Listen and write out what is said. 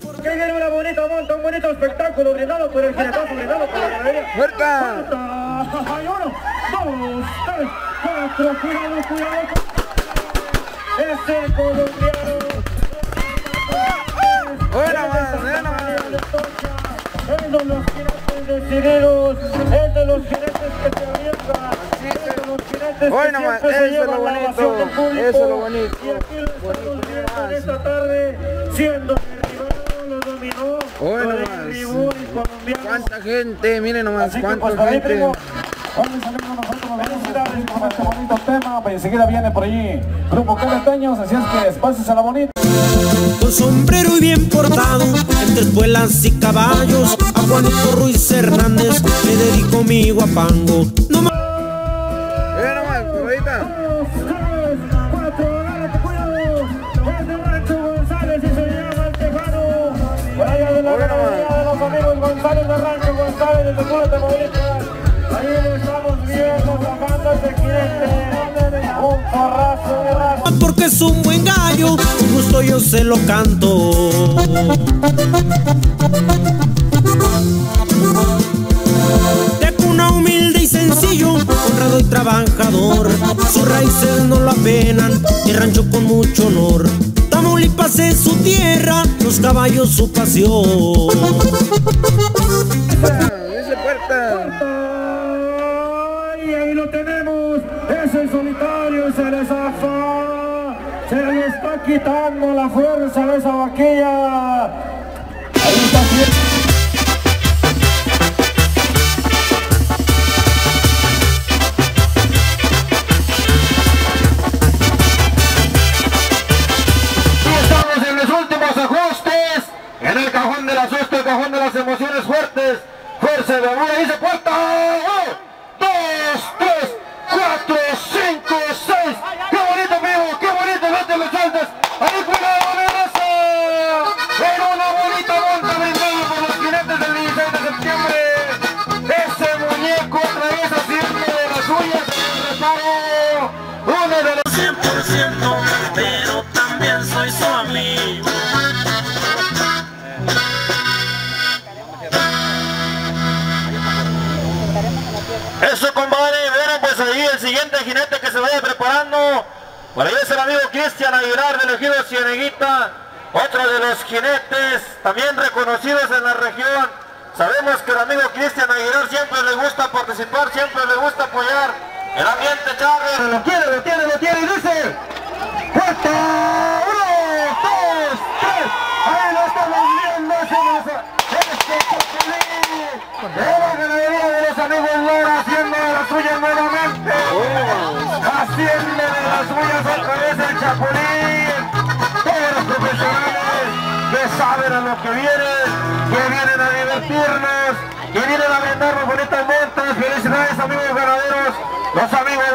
por Que viene una bonita monta, un bonito espectáculo brindado por el brindado por la ganadería. ¡Fuerza! Hay uno, dos, tres, cuatro, cuidado, cuidado. Es el colombiano. Buena más, buena más. Es de los jinetes decididos, es de los jinetes que se avientan, es de los jinetes Hoy que siempre se llevan la ovación del público. eso es lo bonito, Y aquí lo estamos bonito viendo en esta tarde, siendo dominó, derribó el colombiano. ¿Cuánta gente? Miren nomás, cuánta pues gente. primo, vamos a este bonito tema, pues enseguida viene por allí Grupo Quereteños, así es que espacios a la bonita. con sombrero y bien portado, entre espuelas y caballos, a Juanito Ruiz Hernández le dedico mi guapango. No más. González y se llama el Tejano. Por allá de la Bueno. ganadería de los amigos González de Rancho González de Tecula, Tamaulipas. Ahí estamos viendo, Porque es un buen gallo, con gusto yo se lo canto. De cuna humilde y sencillo, honrado y trabajador. Sus raíces no lo apenan, y rancho con mucho honor. Tamaulipas es su tierra, los caballos su pasión. Lo tenemos. Es el solitario, se le zafa. Se le está quitando la fuerza de esa vaquilla. Tres. El siguiente jinete que se vaya preparando. Por ahí es el amigo Cristian Aguilar del ejido Cieneguita. Otro de los jinetes también reconocidos en la región. Sabemos que el amigo Cristian Aguilar siempre le gusta participar, siempre le gusta apoyar el ambiente charro. Lo tiene, lo tiene, lo tiene y dice... ¡Haciendo de las suyas otra vez el Chapulín! Todos los profesionales que saben a lo que vienen, que vienen a divertirnos, que vienen a brindarnos bonitas montas. ¡Felicidades amigos ganaderos! Los amigos